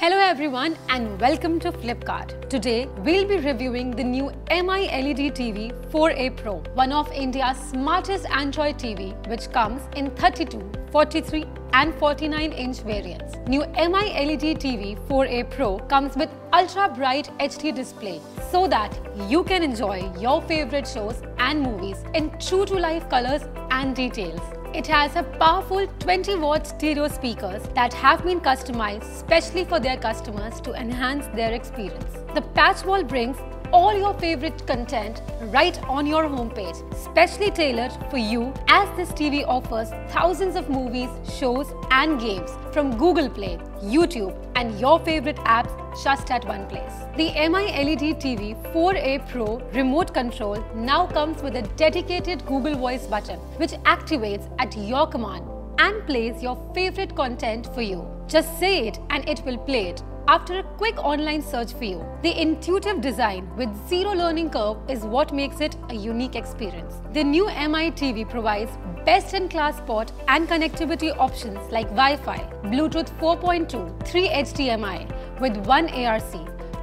Hello everyone and welcome to Flipkart. Today we'll be reviewing the new MI LED TV 4A Pro, one of India's smartest Android TV which comes in 32, 43 and 49 inch variants. New MI LED TV 4A Pro comes with ultra bright HD display so that you can enjoy your favorite shows and movies in true to life colors and details. It has a powerful 20 watt stereo speakers that have been customized specially for their customers to enhance their experience. The PatchWall brings all your favorite content right on your homepage, specially tailored for you as this TV offers thousands of movies, shows and games from Google Play, YouTube and your favorite apps just at one place. The MI LED TV 4A Pro remote control now comes with a dedicated Google Voice button which activates at your command and plays your favorite content for you. Just say it and it will play it after a quick online search for you. The intuitive design with zero learning curve is what makes it a unique experience. The new MI TV provides best-in-class port and connectivity options like Wi-Fi, Bluetooth 4.2, 3 HDMI with 1 ARC,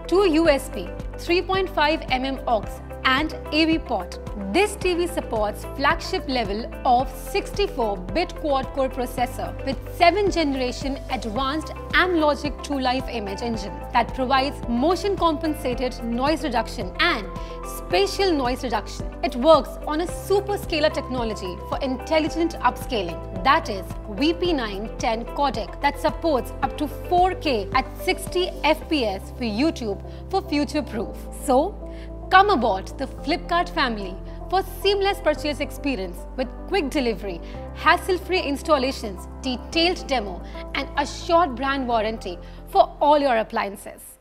2 USB, 3.5 mm aux and AV port. This TV supports flagship level of 64-bit quad-core processor with 7th generation advanced Amlogic True Life image engine that provides motion compensated noise reduction and spatial noise reduction. It works on a superscaler technology for intelligent upscaling that is VP910 codec that supports up to 4K at 60 FPS for YouTube for future proof. So, Come aboard the Flipkart family for seamless purchase experience with quick delivery, hassle-free installations, detailed demo and assured brand warranty for all your appliances.